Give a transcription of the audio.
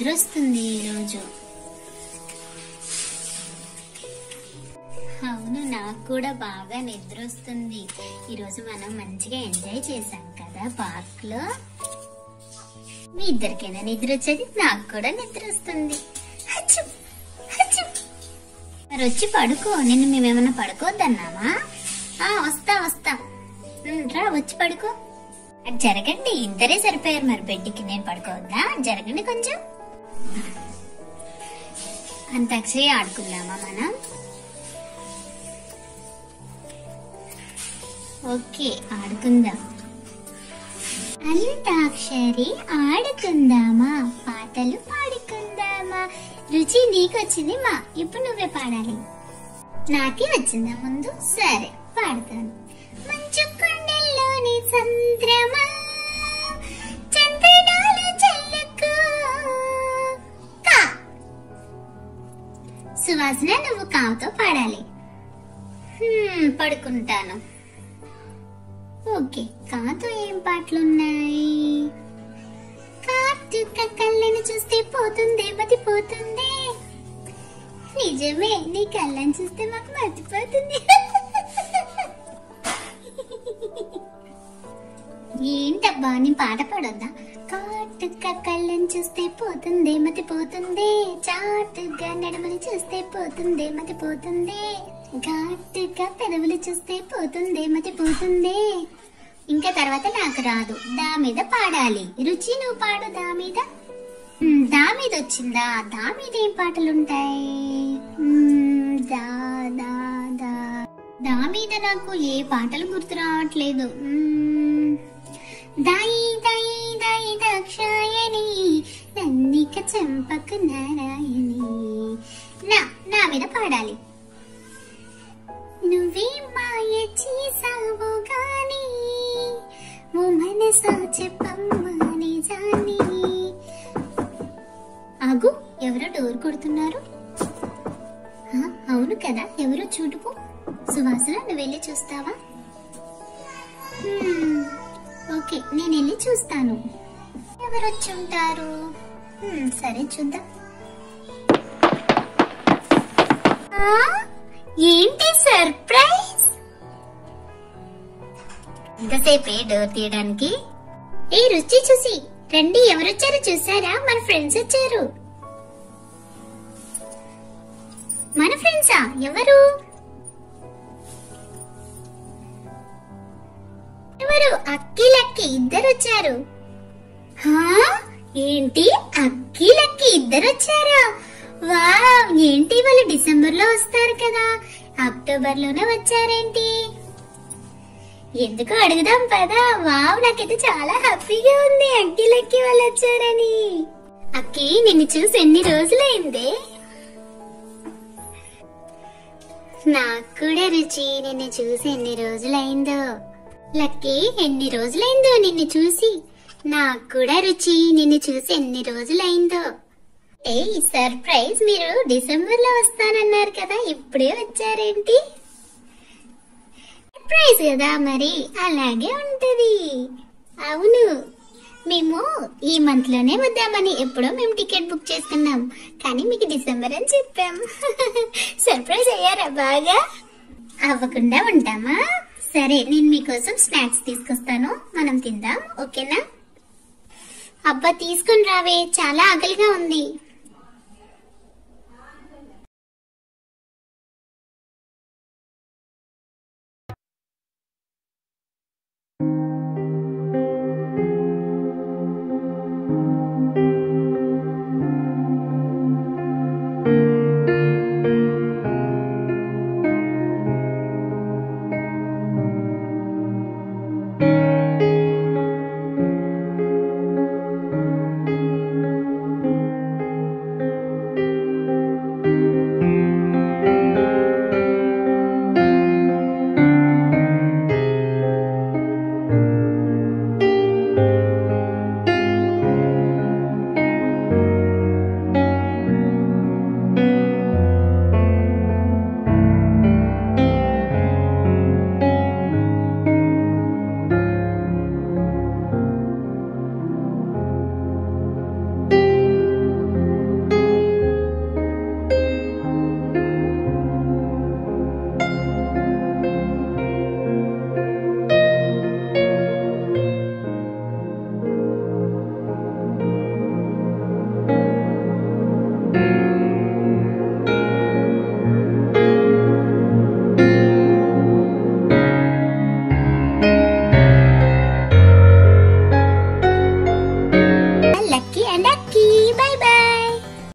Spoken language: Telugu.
నిద్ర వస్తుంది ఈరోజు అవును నాకు కూడా బాగా నిద్ర వస్తుంది ఈరోజు మనం మంచిగా ఎంజాయ్ చేసాం కదా పార్క్లో మీ ఇద్దరికైనా నిద్ర వచ్చేది నాకు కూడా నిద్ర వస్తుంది మరి వచ్చి పడుకో. నిన్ను మేమేమన్నా పడుకోవద్దన్నామా వస్తా వస్తా. రా వచ్చి పడుకో. అది జరగండి. ఇద్దరే సరిపోయారు. మరి బెడ్కి నేను పడుకోవద్దా? జరగండి కొంచెం. అంతాక్షరి ఆడుకుందామా మనం? ఓకే ఆడుకుందాం. అంతాక్షరి ఆడుకుందామా? పాటలు పాడుకుందామా? రుచి నీకొచ్చింది మా. ఇప్పుడు నువ్వే పాడాలి. నాకే వచ్చిందా ముందు? సరే పాడతాను. మంచు కొండల్లోని చంద్రమా సువాసన నువ్వు కావుతో పాడాలి. పడుకుంటాను. ఓకే కాతో ఏం పాటలున్నాయి? కార్తీక కళ్ళని చూస్తే పోతుంది మతిపోతుంది? నిజమే నీ కళ్ళని చూస్తే మాకు మతిపోతుంది. ఏంటబ్బా నీ పాట పాడొద్దా కాటుక కళ్ళని చూస్తే పోతుంది మతి పోతుంది. చాటుగా నడుమని చూస్తే పోతుంది మతి పోతుంది. ఘాటుగా పెదవులు చూస్తే పోతుంది మతి పోతుంది. ఇంకా తర్వాత నాకు రాదు. దా మీద పాడాలి. రుచి నువ్వు పాడు దా మీద. దా మీద వచ్చిందా? దా మీద ఏం పాటలుంటాయి? దా దా దా. దా మీద నాకు ఏ పాటలు గుర్తు రావట్లేదు. దాయి దాయి దాయి దాక్షాయని నన్నిక చంపక నారాయణి నా నా మీద పాడాలి నువ్వే మాయ చేసావు గాని ఓ మనసా చెప్పమ్మా నిజాన్ని ఆగు ఎవరో డోర్ కొడుతున్నారు అవును కదా ఎవరో చూడుపు సువాసన నువ్వు వెళ్ళి చూస్తావా ఓకే నేను వెళ్ళి చూస్తాను. ఎవరు వచ్చి ఉంటారు సరే చూద్దాం. ఆ, ఏంటి సర్ప్రైజ్? ఇంతసేపే డోర్ తీయడానికి. ఏ రుచి చూసి. రండి ఎవరొచ్చారో చూసారా? మన ఫ్రెండ్స్ వచ్చారు. మన ఫ్రెండ్సా? ఎవరు? ఎవరు? అక్కి లక్కి ఇద్దరు వచ్చారు ఏంటి? అక్కి లక్కి ఇద్దరు వచ్చారా వావ్ ఏంటి వాళ్ళు డిసెంబర్లో వస్తారు కదా? అక్టోబర్లోనే వచ్చారేంటి? ఎందుకు అడుగుదాం పదా. వావ్ నాకైతే చాలా హ్యాపీగా ఉంది అక్కి లక్కి వాళ్ళు వచ్చారని అక్కి నిన్ను చూసి ఎన్ని రోజులైందే? నాకు కూడా రుచి నిన్ను చూసి ఎన్ని రోజులైందో. లక్కీ ఎన్ని రోజులైందో నిన్ను చూసి. నాకు కూడా రుచి నిన్ను చూసి ఎన్ని రోజులైందో. ఏ సర్ప్రైజ్ మీరు డిసెంబర్లో వస్తానన్నారు కదా ఇప్పుడే వచ్చారేంటి? సర్ప్రైజ్ కదా మరి అలాగే ఉంటది. అవును. మేము ఈ మంత్లోనే వద్దామని ఎప్పుడో మేము టికెట్ బుక్ చేసుకున్నాం కానీ మీకు డిసెంబర్ అని చెప్పాం. సర్ప్రైజ్ అయ్యారా బాగా? అవ్వకుండా ఉంటామా? సరే నేను మీకోసం స్నాక్స్ తీసుకొస్తాను. మనం తిందాం ఓకేనా? అబ్బా తీసుకుని రావే. చాలా ఆకలిగా ఉంది.